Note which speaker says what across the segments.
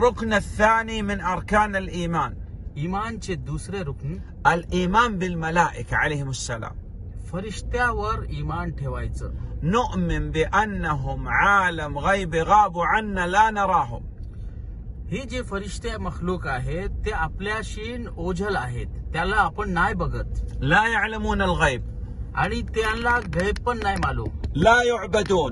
Speaker 1: الركن الثاني من أركان الإيمان
Speaker 2: इमानचे दुसरे रुकन
Speaker 1: الإيمان بالملائكة عليهم السلام
Speaker 2: फरिश्त्यावर इमान ठेवायचं
Speaker 1: نؤمن بأنهم عالم غيب غابوا عنا لا نراهم
Speaker 2: ही जे फरिश्ते मखलूक आहेत ते आपल्याशी ओझल आहेत त्याला आपण नाही बघत
Speaker 1: لا يعلمون الغيب
Speaker 2: आणि त्यांना गैब पण नाही मालूम
Speaker 1: لا يعبدون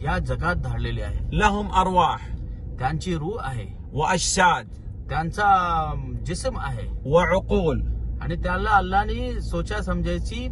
Speaker 2: या जगात धाडलेले आहे.
Speaker 1: लहम अरवाह
Speaker 2: त्यांची रू आहे.
Speaker 1: व
Speaker 2: अशाद त्यांचा जिसम आहे.
Speaker 1: व अकोल
Speaker 2: आणि त्याला अल्लाने सोचा समजायची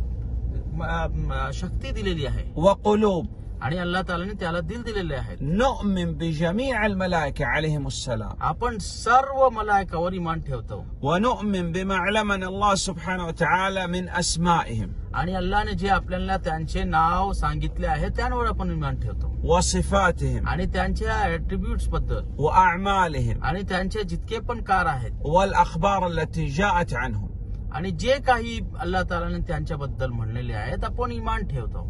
Speaker 2: शक्ती दिलेली आहे.
Speaker 1: व कोलोब
Speaker 2: आणि अल्लाह तालाने त्याला दिल दिलेले आहेत
Speaker 1: نؤمن بجميع الملائكة عليهم السلام
Speaker 2: आपण सर्व मलायकावर इमान ठेवतो
Speaker 1: ونؤمن بما علمنا الله سبحانه وتعالى من أسمائهم
Speaker 2: आणि अल्लाने जे आपल्याला त्यांचे नाव सांगितले आहे त्यांवर आपण इमान ठेवतो
Speaker 1: وصفاتهم
Speaker 2: आणि त्यांच्या ऍट्रिब्युट्स बद्दल
Speaker 1: وأعمالهم
Speaker 2: आणि त्यांचे जितके पण कार आहेत
Speaker 1: والأخبار التي جاءت عنهم
Speaker 2: आणि जे काही अल्लाह तालाने त्यांच्याबद्दल म्हणलेले आहेत आपण इमान ठेवतो